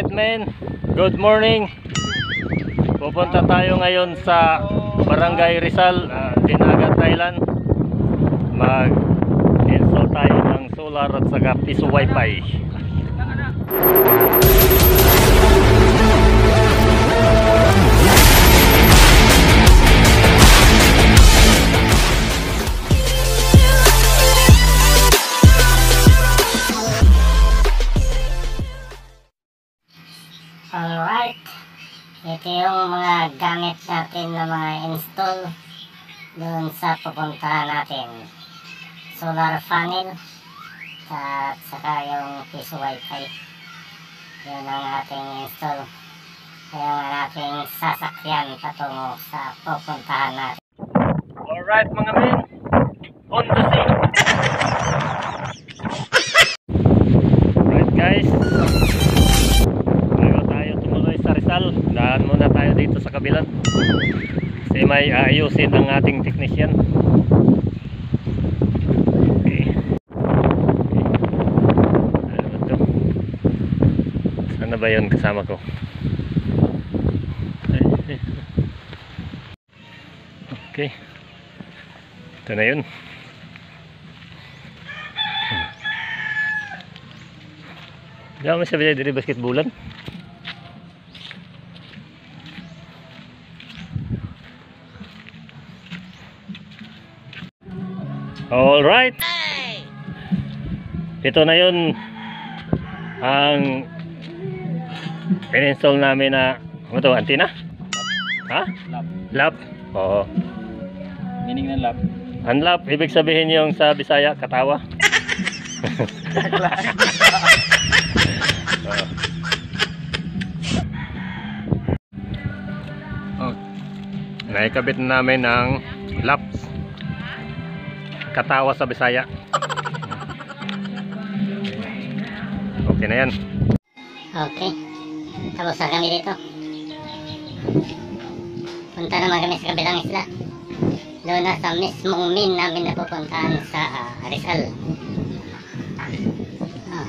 Alright men, good morning. Pupunta tayo ngayon sa Barangay Rizal, uh, Thailand. Mag-install tayo ng solar at saka piso wifi. Install doon sa pupuntahan natin. Solar panel at saka yung piso wifi. Yun ang ating install. Kaya ang ating sasakyan patungo sa pupuntahan natin. Alright mga men, on the scene. Guys, tayo tumuloy sa Rizal, daan muna tayo dito sa kabilang. Kasi may aayusin ang ating technician. Okay. Ano to? Sana ba yun kasama ko? Okay. Ito na yun. Diyan mo sabi diri basketballan. All right. Ito na yun ang in-install namin na ano to, antenna? Ha? Lap. Lap? Oo. Meaning ng lap. Unlap, ibig sabihin yung sa Bisaya, katawa. Oh. Naikabit na namin ng laps. Katawa sa Bisaya. Okay na yan. Okay. Tapos na kami dito. Punta naman kami sa kabilang isla. Doon na sa mismong min namin napupuntahan sa ah, Rizal. Ah.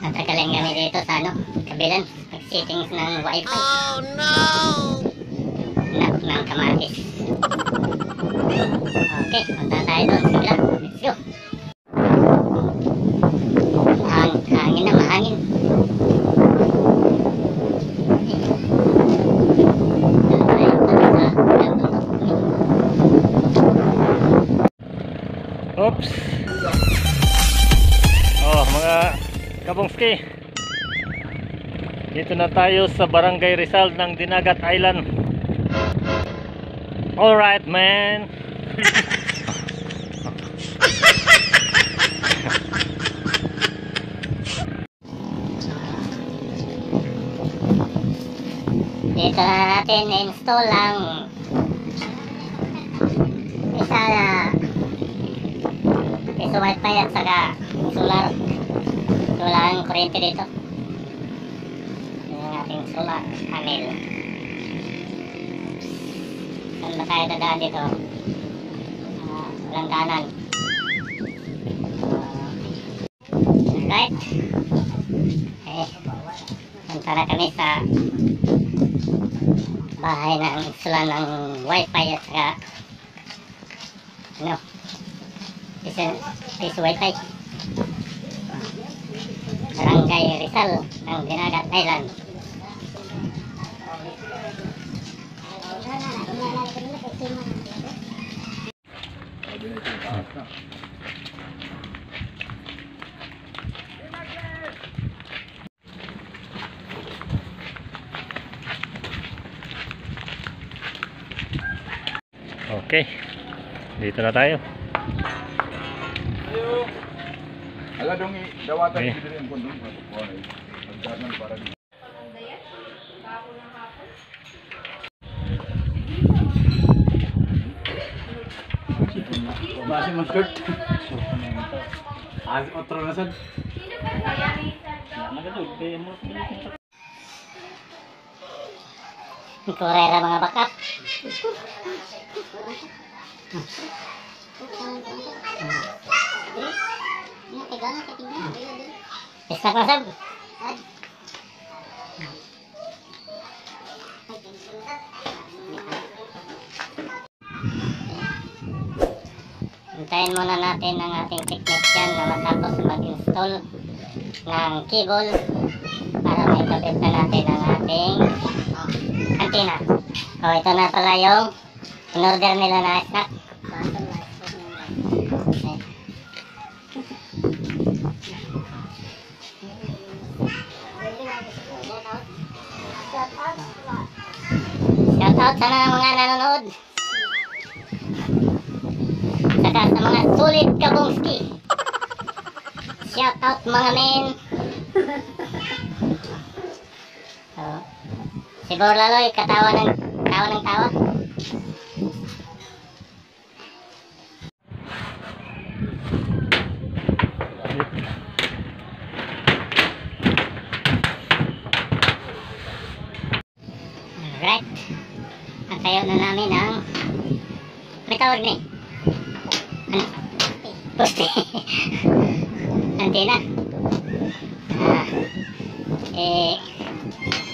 Natagalan kami dito sa ano, kabilang pag-settings ng wifi. Oh no! Nak ng kamatis. Okay, punta tayo doon sa kabila. Let's go! Hang, hangin na mahangin. Oops. Oh, mga kabongski. Dito na tayo sa Barangay Rizal ng Dinagat Island. Alright, man. Dito na natin install ang isa na piso wifi at saka solar. Wala ang kuryente dito. Yan ang ating solar panel. Saan ba tayo dadaan dito? Ah, walang daanan. Ah, right. Eh, punta na kami sa bahay ng sila ng wifi at saka ano piso, piso wifi barangay Rizal ng Dinagat Island Okay. Dito na tayo. Ala dong dawatan Okay. okay. dito yung kondom ko. Okay. Magdanan para dito. Mo skirt. Az otro na sad. Kurera mga bakap Isnak na sab. Hintayin muna natin ang ating technician na matapos mag-install ng cable para may na natin ang ating antenna. O, ito na pala yung in-order nila na snack. Okay. Shout out sa mga mga nanonood. Saka sa mga sulit kabongski. Shout out mga men. Oh. Si Borlaloy, katawa ng tawa ng tawa. Alright. Ang tayo na namin ang may tawag ni. Ano? Poste. Antena. Ah. Eh,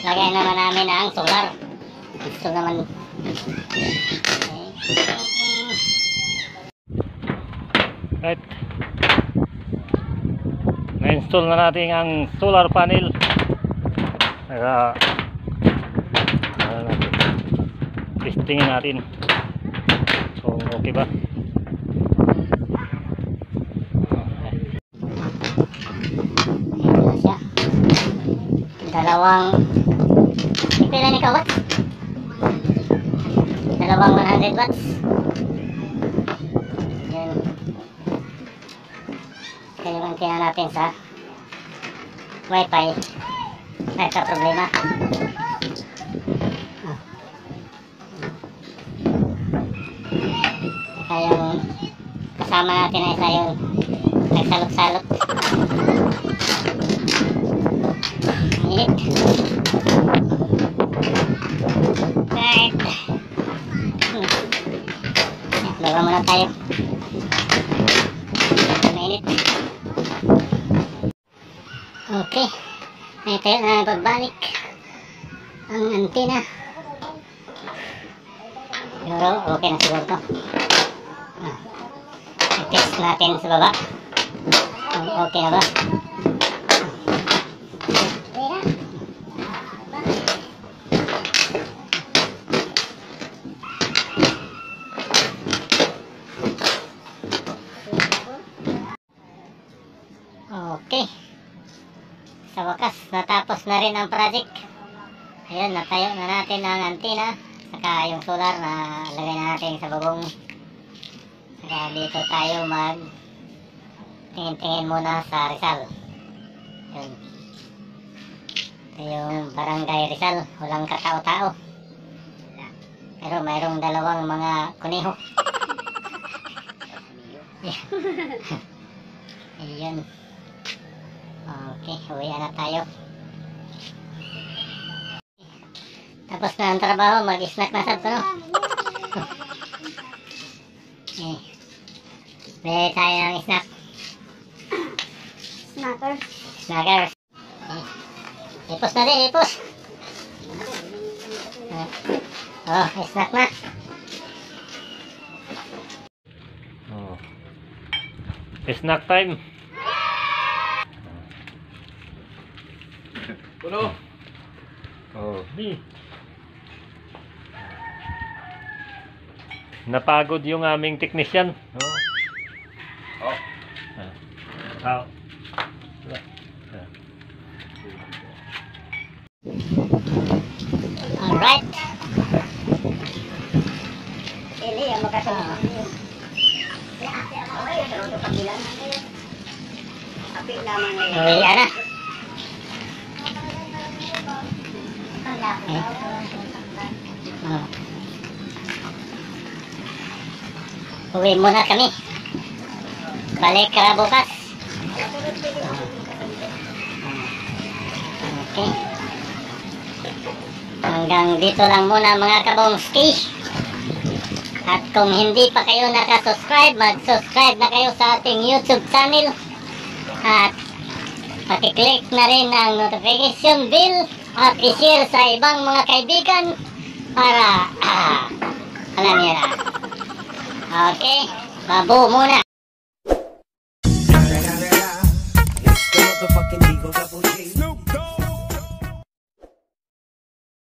lagay naman namin ang solar. Gusto naman. Right. Na-install na natin ang solar panel. Kaya ano natin. testingin natin. So, okay ba? Okay. Ayan na siya. Dalawang Pila ni ka watts? Dalawang 100 watts. Yan. Kaya yung antenna natin sa wifi. Nagka problema. Ah. Kaya yung kasama natin ay isa yung nagsalot-salot. Hmm. Baga muna tayo. Mainit. Okay. May tayo na pagbalik. Ang antena. Siguro okay na siguro to. Ah. I-test natin sa baba. Okay na ba? Natapos na rin ang project. Ayun, natayo na natin ang antena. Saka yung solar na lagay na natin sa bubong. Saka dito tayo mag tingin-tingin muna sa Rizal. Yun. Ito yung barangay Rizal. Walang katao-tao. Pero mayroong dalawang mga kuneho. Ayun. Okay, uwi na tayo. Tapos na ang trabaho, mag-snack na sa no? eh. Bili tayo ng snack. Snacker. Snacker. Eh. Ipos na din, ipos. Eh. Oh, snack na. Oh. Snack time. Puno. Oh, di. Napagod yung aming technician. Oh. Oh. Ah. Alright. Ili, ang makasunod. Api naman ngayon. Uwi na. Eh. Oh. Uwi muna kami. Balik ka bukas. Okay. Hanggang dito lang muna mga kabongski. At kung hindi pa kayo nakasubscribe, mag-subscribe na kayo sa ating YouTube channel. At Pakiclick na rin ang notification bell at i-share sa ibang mga kaibigan para ah, alam niyo na. Okay, babo muna.